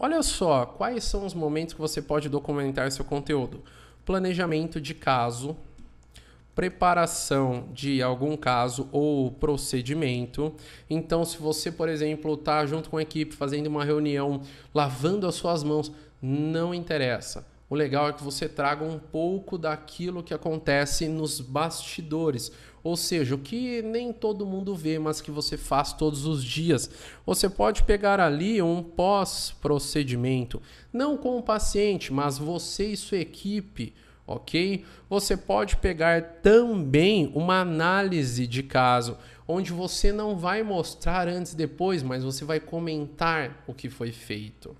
Olha só, quais são os momentos que você pode documentar seu conteúdo? Planejamento de caso, preparação de algum caso ou procedimento. Então, se você, por exemplo, está junto com a equipe fazendo uma reunião, lavando as suas mãos, não interessa. O legal é que você traga um pouco daquilo que acontece nos bastidores, ou seja, o que nem todo mundo vê, mas que você faz todos os dias. Você pode pegar ali um pós-procedimento, não com o paciente, mas você e sua equipe, ok? Você pode pegar também uma análise de caso, onde você não vai mostrar antes e depois, mas você vai comentar o que foi feito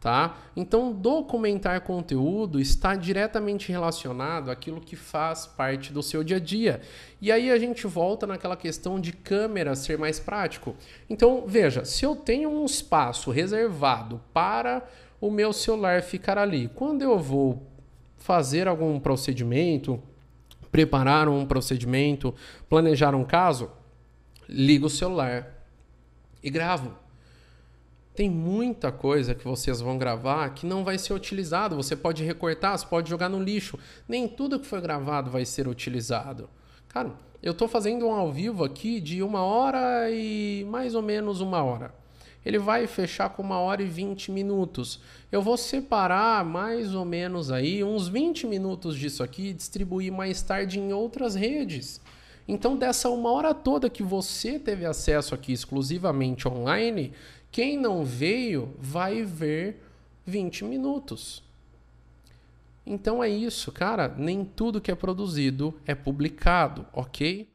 tá? Então, documentar conteúdo está diretamente relacionado àquilo que faz parte do seu dia a dia. E aí a gente volta naquela questão de câmera ser mais prático. Então, veja, se eu tenho um espaço reservado para o meu celular ficar ali, quando eu vou fazer algum procedimento, preparar um procedimento, planejar um caso, ligo o celular e gravo tem muita coisa que vocês vão gravar que não vai ser utilizado. Você pode recortar, você pode jogar no lixo. Nem tudo que foi gravado vai ser utilizado. Cara, eu estou fazendo um ao vivo aqui de uma hora e mais ou menos uma hora. Ele vai fechar com uma hora e 20 minutos. Eu vou separar mais ou menos aí uns 20 minutos disso aqui e distribuir mais tarde em outras redes. Então, dessa uma hora toda que você teve acesso aqui exclusivamente online, quem não veio vai ver 20 minutos. Então é isso, cara. Nem tudo que é produzido é publicado, ok?